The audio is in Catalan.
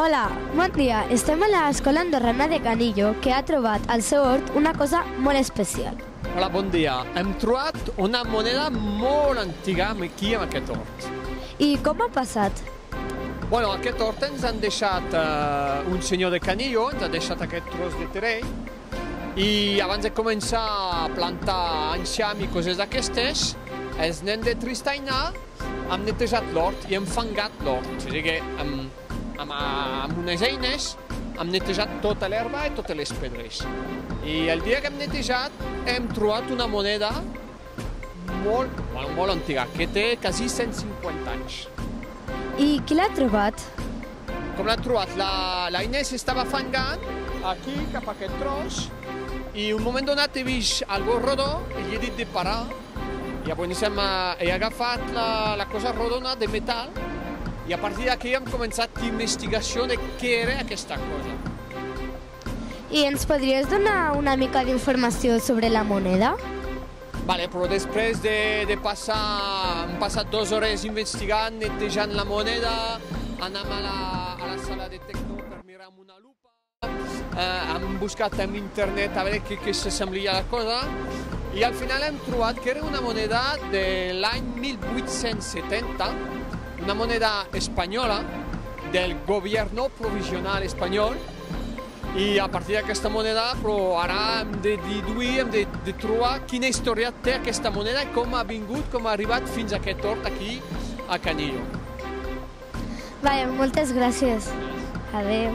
Bon dia, estem a l'escola andorrana de Canillo, que ha trobat al seu hort una cosa molt especial. Hola, bon dia. Hem trobat una moneda molt antiga aquí en aquest hort. I com ha passat? Bueno, aquest hort ens han deixat eh, un senyor de Canillo, ens ha deixat aquest tros de terreny, i abans de començar a plantar enxam i coses d'aquestes, els nens de Tristaina hem netejat l'hort i hem fangat l'hort. A dir, que amb, amb, amb unes eines hem netejat tota l'herba i totes les pedres. I el dia que hem netejat hem trobat una moneda molt, bueno, molt antiga, que té quasi 150 anys. I qui l'ha trobat? Com l'ha trobat? La, la Inés estava fangant aquí, cap a aquest tros, i un moment donat he vist algo rodó i li he dit de parar i llavors hem, eh, he agafat la, la cosa rodona de metal i a partir d'aquí hem començat investigació de què era aquesta cosa. I ens podries donar una mica d'informació sobre la moneda? Vale, però després de, de passar, hem passat dues hores investigant, netejant la moneda, anem a la, a la sala de tecno per mirar amb una lupa, eh, hem buscat en internet a veure què, què s'assemblia la cosa, i al final hem trobat que era una moneda de l'any 1870, una moneda espanyola del gobierno provisional espanyol, i a partir d'aquesta moneda però ara hem de deduir, hem de, de trobar quina història té aquesta moneda i com ha vingut, com ha arribat fins a aquest hort aquí a Canillo. Vale, moltes gràcies. Adeu.